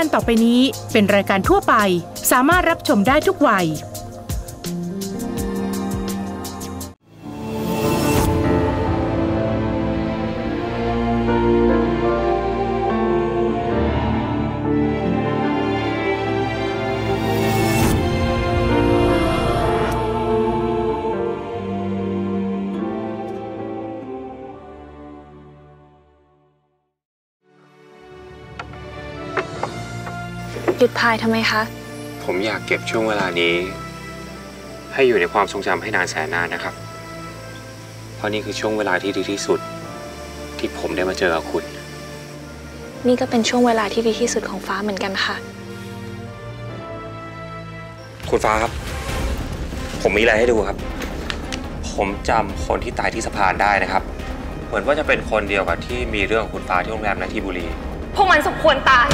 การต่อไปนี้เป็นรายการทั่วไป สามารถรับชมได้ทุกวัย หยุดพายทำไมคะ ผมอยากเก็บช่วงเวลานี้ ให้อยู่ในความทรงจำให้นานแสนนานนะครับ เพราะนี่คือช่วงเวลาที่ดีที่สุด ที่ผมได้มาเจอกับคุณ นี่ก็เป็นช่วงเวลาที่ดีที่สุดของฟ้าเหมือนกันค่ะ คุณฟ้าครับ ผมมีอะไรให้ดูครับ ผมจำคนที่ตายที่สะพานได้นะครับ เหมือนว่าจะเป็นคนเดียวกับที่มีเรื่องของคุณฟ้าที่โรงแรมนาทีบุรี พวกมันสมควรตาย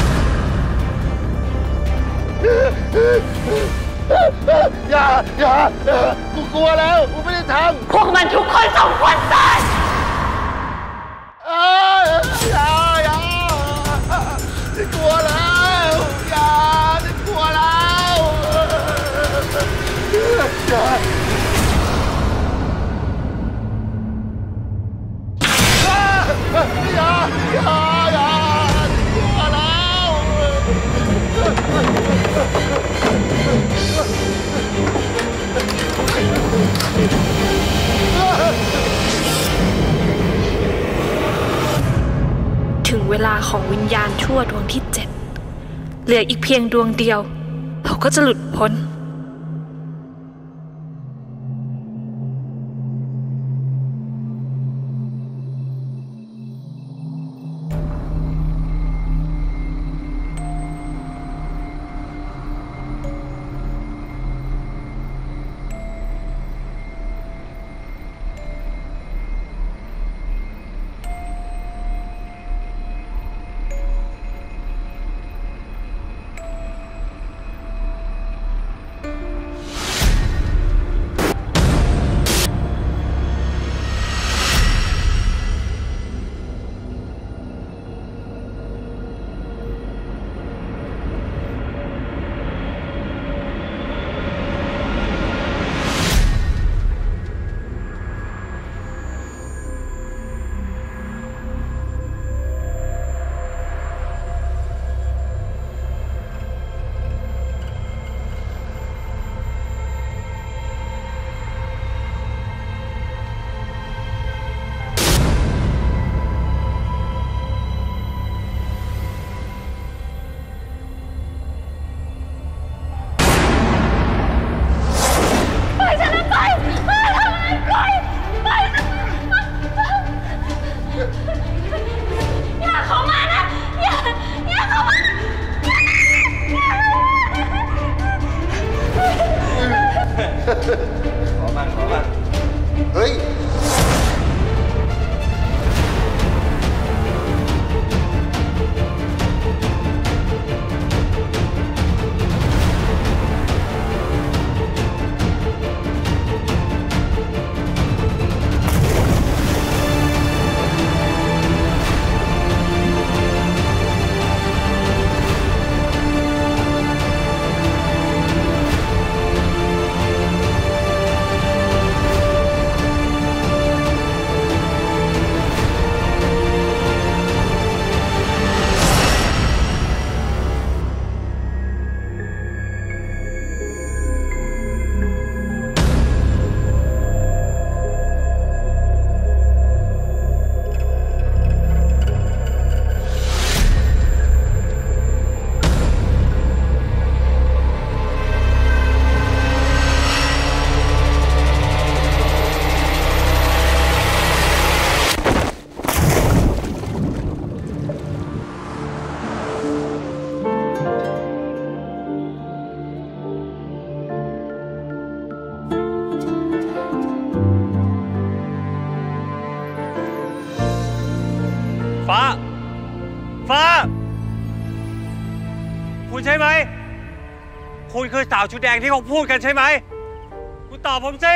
อย่าอย่า อย่า กูกลัวแล้ว กูไม่ได้ทพวกมันทุกคนสมควรตายำเอ้ยอย่าอย่าฉันกลัวแล้วอย่าฉันกลัวแล้วอย่าอย่า เวลาของวิญญาณชั่วดวงที่เจ็ดเหลืออีกเพียงดวงเดียว เราก็จะหลุดพ้น คุณใช่ไหม คุณคือสาวชุดแดงที่เขาพูดกันใช่ไหม คุณตอบผมสิ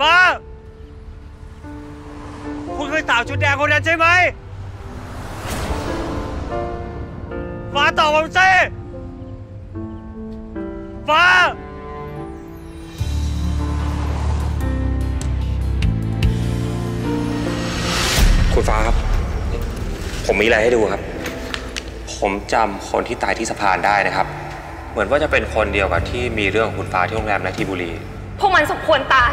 ฟ้า คุณคือสาวชุดแดงคนนั้นใช่ไหม ฟ้าตอบผมสิ ฟ้าคุณฟ้าครับ ผมมีอะไรให้ดูครับ ผมจำคนที่ตายที่สะพานได้นะครับ เหมือนว่าจะเป็นคนเดียวกับที่มีเรื่องของคุณฟ้าที่โรงแรมนาทีบุรี พวกมันสมควรตาย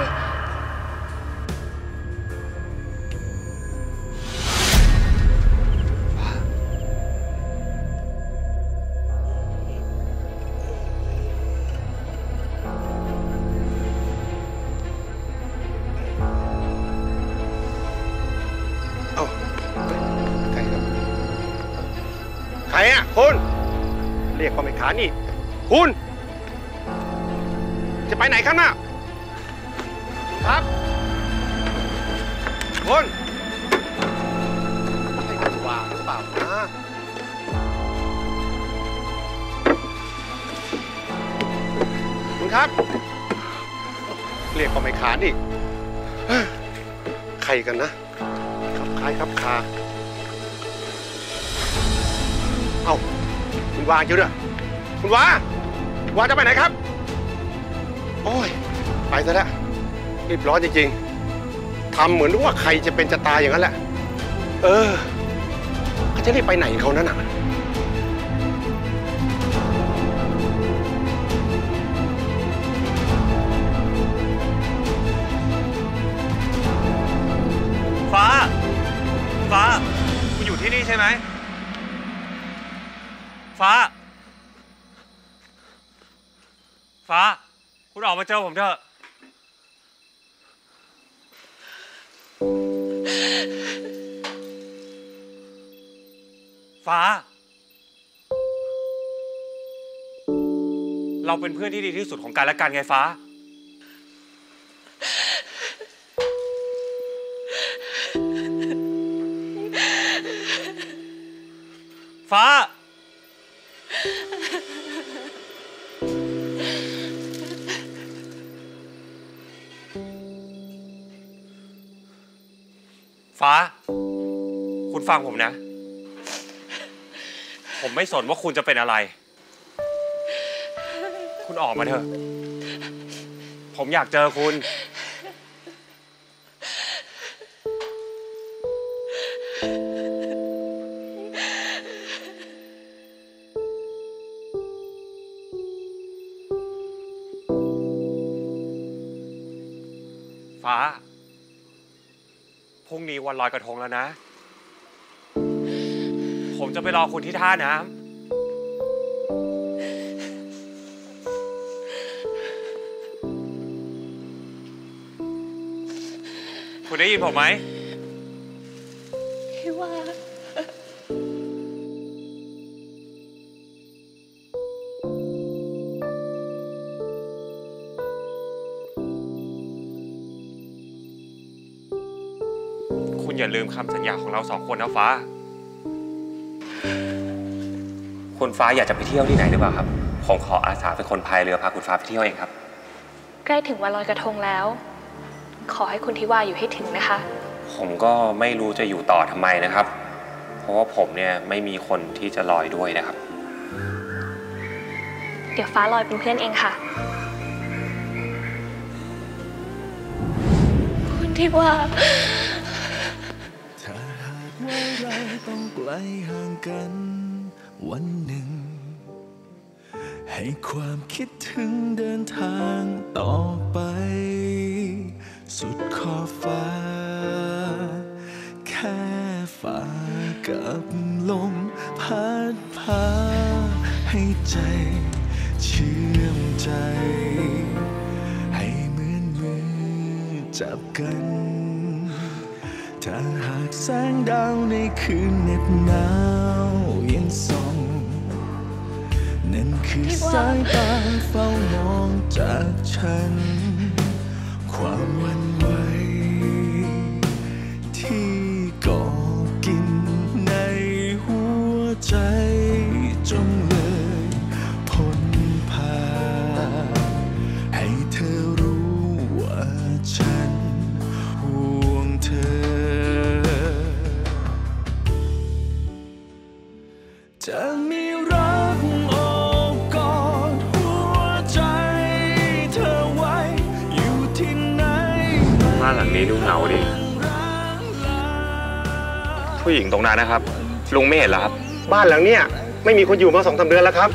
คุณ เรียกว่าไม่ขานี่คุณ จะไปไหนครับน่ะครับคุณให้คุณว่าหรือเปล่านะคุณครับ เรียกว่าไม่ขานี่เอ้อใครกันนะขับคล้ายขับคา อ้าคุณวาอยู่ด้วยคุณวาวาจะไปไหนครับ โอ้ย ไปซะแล้วรีบร้อนจริงๆทำเหมือนว่าใครจะเป็นจะตายอย่างนั้นแหละ เออเขาจะรีบไปไหนเขานั่นน่ะ เจอผมเถอะฟ้า เราเป็นเพื่อนที่ดีที่สุดของกันและกันไงฟ้า ฟ้า ฟ้า คุณฟังผมนะ ผมไม่สนว่าคุณจะเป็นอะไร คุณออกมาเถอะ ผมอยากเจอคุณฟ้า พรุ่งนี้วันลอยกระทงแล้วนะ ผมจะไปรอคุณที่ท่าน้ำคุณได้ยินผมไหม อย่าลืมคำสัญญาของเราสองคนนะฟ้า คุณฟ้าอยากจะไปเที่ยวที่ไหนหรือเปล่าครับ ผมขออาสาเป็นคนพายเรือพาคุณฟ้าไปเที่ยวเองครับ ใกล้ถึงวันลอยกระทงแล้ว ขอให้คุณทิวาอยู่ให้ถึงนะคะ ผมก็ไม่รู้จะอยู่ต่อทำไมนะครับ เพราะว่าผมเนี่ยไม่มีคนที่จะลอยด้วยนะครับ เดี๋ยวฟ้าลอยเป็นเพื่อนเองค่ะ คุณทิวาถ้าหาก ว่าเราต้องไกลห่างกัน วันหนึ่ง ให้ความคิดถึงเดินทางต่อไป สุดขอบฟ้า แค่ฟ้ากับลมพัดพา ให้ใจเชื่อมใจ ให้เหมือนมือจับกัน ถ้าหากแสงดาวในคืนเหน็บหนาวยังส่องนั่นคือสายตาเฝ้ามองจากฉัน ความ หลังนี้ดูเหงาดิ ผู้หญิงตรงนั้นนะครับ ลุงไม่เห็นเหรอครับ บ้านหลังเนี้ยไม่มีคนอยู่มาสองสามเดือนแล้วครับ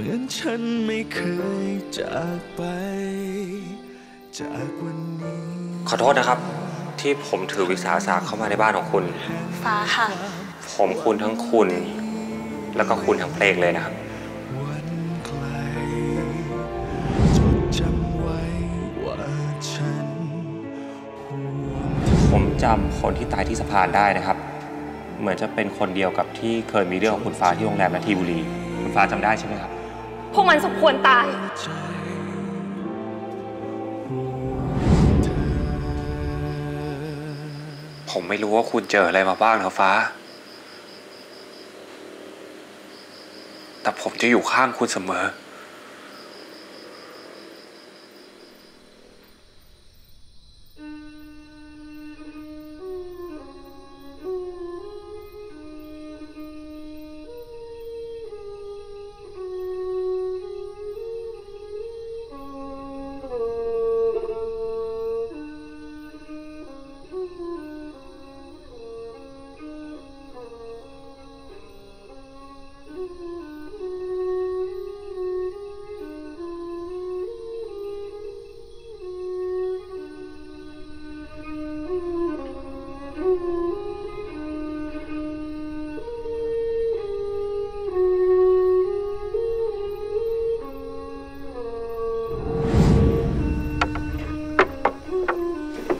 มือนฉันไม่เคยจากไป จากวันนี้ ขอโทษนะครับ ที่ผมถือวิสาสะเข้ามาในบ้านของคุณ ฟ้าค่ะ ผมคุณทั้งคุณ แล้วก็คุณทั้งเพลงเลยนะครับ วันไกลจดจำไว้ว่าฉันห่วงเธอผมจำคนที่ตายที่สะพานได้นะครับ เหมือนจะเป็นคนเดียวกับที่เคยมีเรื่องกับคุณฟ้าที่โรงแรมนาทีบุรี คุณฟ้าจำได้ใช่ไหมครับ พวกมันสมควรตาย ผมไม่รู้ว่าคุณเจออะไรมาบ้างนะฟ้า แต่ผมจะอยู่ข้างคุณเสมอ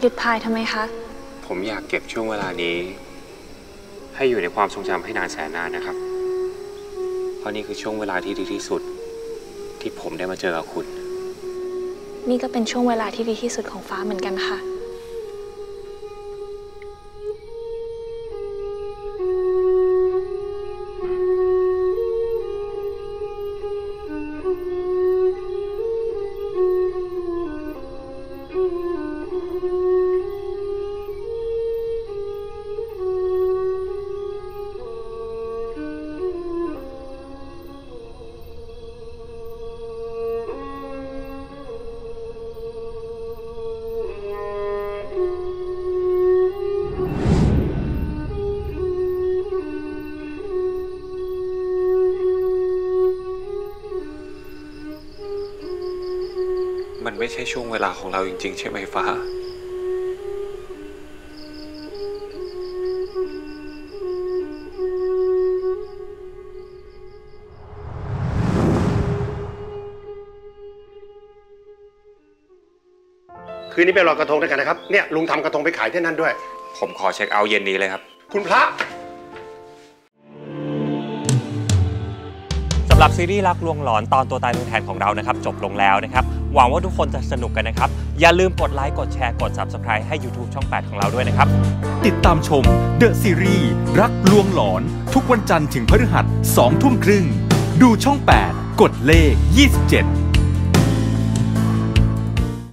หยุดพายทำไมคะ ผมอยากเก็บช่วงเวลานี้ ให้อยู่ในความทรงจำให้นานแสนนานนะครับ เพราะนี่คือช่วงเวลาที่ดีที่สุด ที่ผมได้มาเจอกับคุณ นี่ก็เป็นช่วงเวลาที่ดีที่สุดของฟ้าเหมือนกันค่ะ มันไม่ใช่ช่วงเวลาของเราจริง ๆ ใช่ไหมฟ้า คืนนี้ไปลอยกระทงด้วยกันนะครับ เนี่ยลุงทำกระทงไปขายที่นั่นด้วย ผมขอเช็คเอาท์เย็นนี้เลยครับ คุณพระ สำหรับซีรีส์รักลวงหลอนตอนตัวตายตัวแทนของเรานะครับ จบลงแล้วนะครับ หวังว่าทุกคนจะสนุกกันนะครับ อย่าลืมกดไลค์ กดแชร์ กด Subscribe ให้ YouTube ช่อง 8 ของเราด้วยนะครับ ติดตามชมเดอะซีรีส์รักลวงหลอน ทุกวันจันทร์ถึงพฤหัส2ทุ่มครึ่ง ดูช่อง 8 กดเลข 27